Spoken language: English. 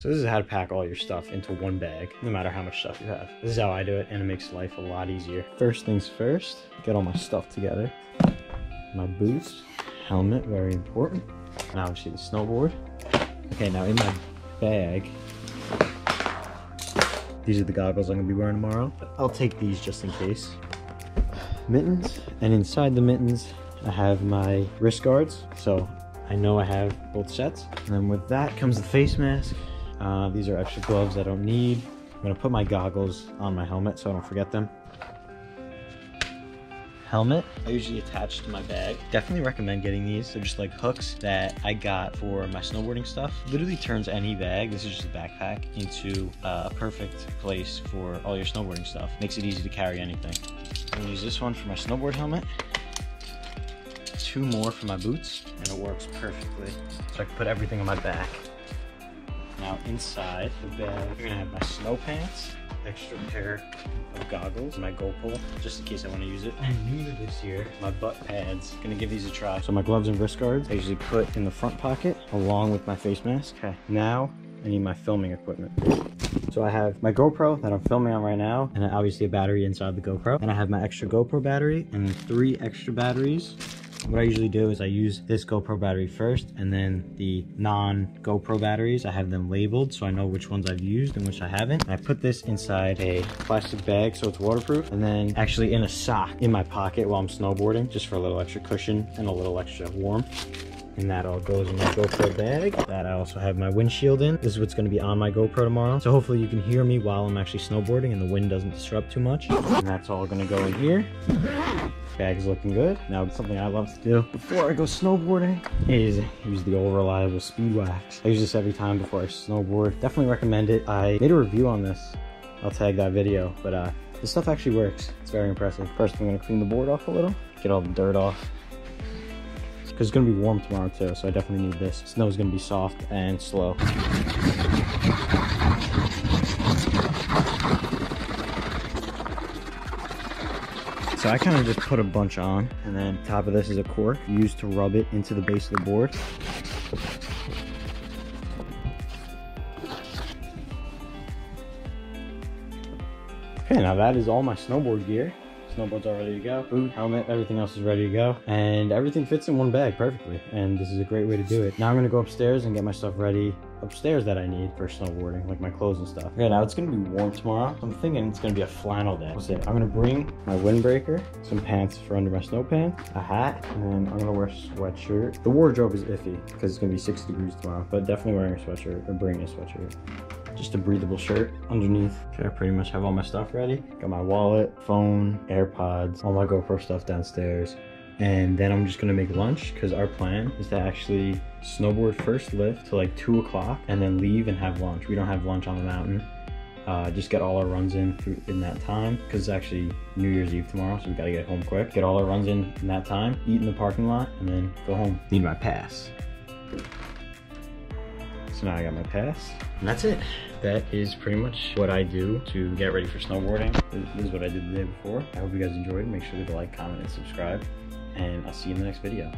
So this is how to pack all your stuff into one bag, no matter how much stuff you have. This is how I do it, and it makes life a lot easier. First things first, get all my stuff together. My boots, helmet, very important. And obviously the snowboard. Okay, now in my bag, these are the goggles I'm gonna be wearing tomorrow. I'll take these just in case. Mittens, and inside the mittens, I have my wrist guards. So I know I have both sets. And then with that comes the face mask. Uh, these are extra gloves I don't need. I'm gonna put my goggles on my helmet so I don't forget them. Helmet, I usually attach to my bag. Definitely recommend getting these. They're just like hooks that I got for my snowboarding stuff. Literally turns any bag, this is just a backpack, into uh, a perfect place for all your snowboarding stuff. Makes it easy to carry anything. I'm gonna use this one for my snowboard helmet. Two more for my boots, and it works perfectly. So I can put everything on my back. Now inside the bag, you're gonna have my snow pants, extra pair of goggles, my GoPro, just in case I wanna use it. And new to this year, my butt pads. Gonna give these a try. So my gloves and wrist guards, I usually put in the front pocket along with my face mask. Okay, now I need my filming equipment. So I have my GoPro that I'm filming on right now, and obviously a battery inside the GoPro. And I have my extra GoPro battery and three extra batteries what I usually do is I use this GoPro battery first and then the non-GoPro batteries, I have them labeled so I know which ones I've used and which I haven't. And I put this inside a plastic bag so it's waterproof and then actually in a sock in my pocket while I'm snowboarding just for a little extra cushion and a little extra warm and that all goes in my GoPro bag. That I also have my windshield in. This is what's gonna be on my GoPro tomorrow. So hopefully you can hear me while I'm actually snowboarding and the wind doesn't disrupt too much. And that's all gonna go in here. Bag's looking good. Now something I love to do before I go snowboarding is use the old reliable speed wax. I use this every time before I snowboard. Definitely recommend it. I made a review on this. I'll tag that video, but uh, this stuff actually works. It's very impressive. First, I'm gonna clean the board off a little, get all the dirt off because it's gonna be warm tomorrow too, so I definitely need this. Snow's gonna be soft and slow. So I kind of just put a bunch on, and then top of this is a cork used to rub it into the base of the board. Okay, now that is all my snowboard gear snowboards are ready to go. Boot, helmet, everything else is ready to go. And everything fits in one bag perfectly. And this is a great way to do it. Now I'm gonna go upstairs and get my stuff ready upstairs that I need for snowboarding, like my clothes and stuff. Okay, now it's gonna be warm tomorrow. I'm thinking it's gonna be a flannel day. What's it? I'm gonna bring my windbreaker, some pants for under my snow pants, a hat, and I'm gonna wear a sweatshirt. The wardrobe is iffy because it's gonna be 60 degrees tomorrow, but definitely wearing a sweatshirt or bringing a sweatshirt just a breathable shirt underneath. Okay, I pretty much have all my stuff ready. Got my wallet, phone, AirPods, all my GoPro stuff downstairs. And then I'm just gonna make lunch because our plan is to actually snowboard first lift to like two o'clock and then leave and have lunch. We don't have lunch on the mountain. Uh, just get all our runs in through, in that time because it's actually New Year's Eve tomorrow, so we gotta get home quick. Get all our runs in in that time, eat in the parking lot, and then go home. Need my pass. So now I got my pass. And that's it. That is pretty much what I do to get ready for snowboarding. This is what I did the day before. I hope you guys enjoyed. Make sure to like, comment, and subscribe. And I'll see you in the next video.